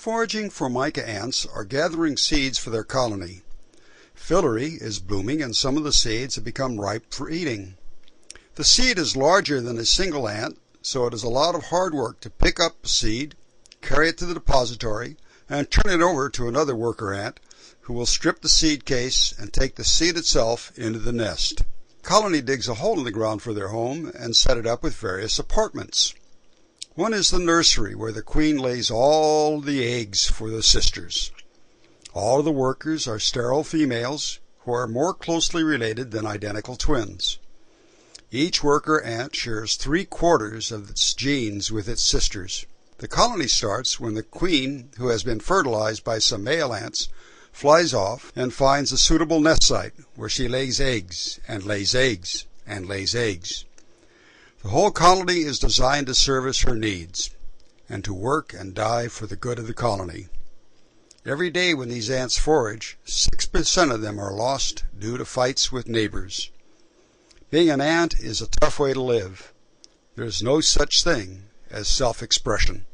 foraging formica ants are gathering seeds for their colony. Filaree is blooming and some of the seeds have become ripe for eating. The seed is larger than a single ant, so it is a lot of hard work to pick up a seed, carry it to the depository, and turn it over to another worker ant, who will strip the seed case and take the seed itself into the nest. Colony digs a hole in the ground for their home and set it up with various apartments. One is the nursery where the queen lays all the eggs for the sisters. All the workers are sterile females who are more closely related than identical twins. Each worker ant shares three quarters of its genes with its sisters. The colony starts when the queen, who has been fertilized by some male ants, flies off and finds a suitable nest site where she lays eggs and lays eggs and lays eggs. The whole colony is designed to service her needs, and to work and die for the good of the colony. Every day when these ants forage, six per cent of them are lost due to fights with neighbors. Being an ant is a tough way to live. There is no such thing as self expression.